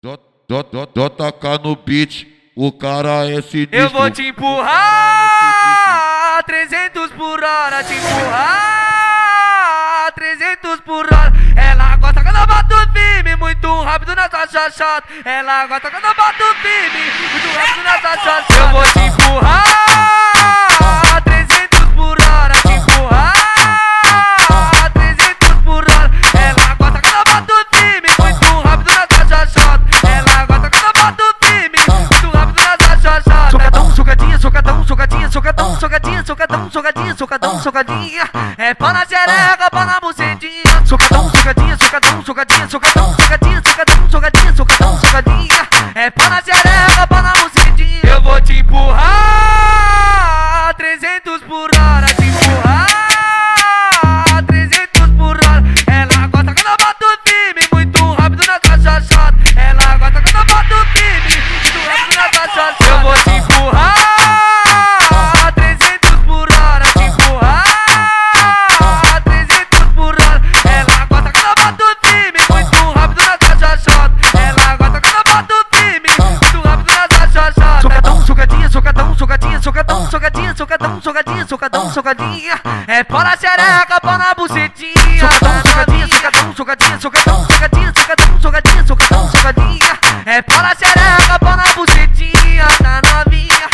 JK no beat, o cara é sinistro. Eu vou te empurrar 300 por hora, te empurrar 300 por hora. Ela gosta quando eu bato firme, muito rápido nessa chachata. Ela gosta quando eu bato firme, muito rápido nessa chachata. Eu vou te socadinha, socadão, socadinha, socadão, socadinha, socadão, socadinha. É pau na xereca, pau na bucetinha. Socadão, socadinha, socadão, socadinha, socadão, socadinha, socadão, socadinha, socadão, socadinha, socadão, socadinha. É pau na xereca, pau na bucetinha. Socadão, socadinha, socadão, socadinha, socadão, socadinha, socadão, socadinha, socadão, socadinha. É pau na xereca, pau na bucetinha, tá novinha.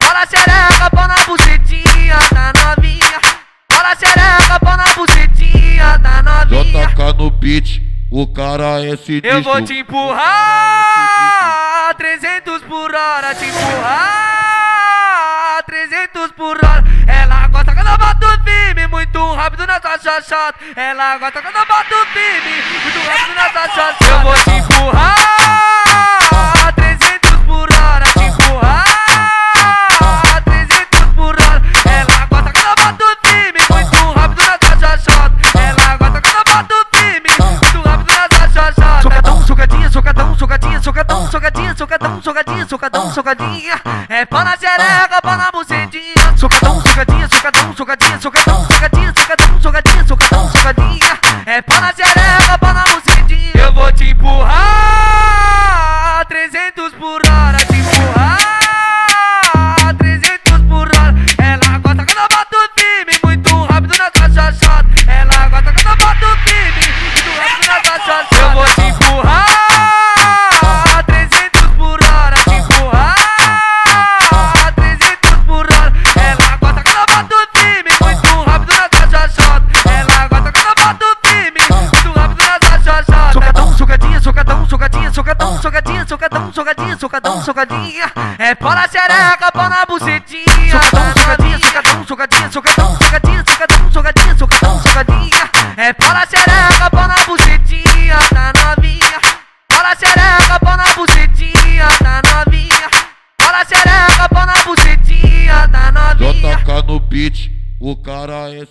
Pau na xereca, pau na bucetinha, tá novinha. Pau na xereca, pau na bucetinha, tá novinha. JK no beat, o cara é sinistro. Eu vou te empurrar 300 por hora, te empurrar 300 por hora. Ela gosta quando eu bato firme, muito rápido nessa chachata. Ela gosta quando eu bato firme, muito rápido nessa chachata. Eu vou te empurrar 300 por hora, te empurrar 300 por hora. Ela gosta quando eu bato firme, muito rápido nessa chachata. Ela gosta quando eu bato firme, muito rápido nessa chachata. Socadão, socadinha, socadão, socadinha, socadão, socadinha, socadão, socadinha, socadão, socadinha. É pau na xereca, pau na bucetinha. Socadão, socadinha, socadão, socadinha, socadão, socadinha. É pau na xereca, pau na socadinha, socadão, socadinha, socadão, socadinha, socadão, socadinha, socadão, socadinha. É pau na xereca, pau na bucetinha. Socadão, socadinha, socadão, socadinha, socadão, socadinha, socadão, socadinha, socadão, socadinha. É pau na xereca, pau na bucetinha, tá novinha. Pau na xereca, pau na bucetinha, tá novinha. Pau na xereca, pau na bucetinha, tá novinha. JK no beat, o cara é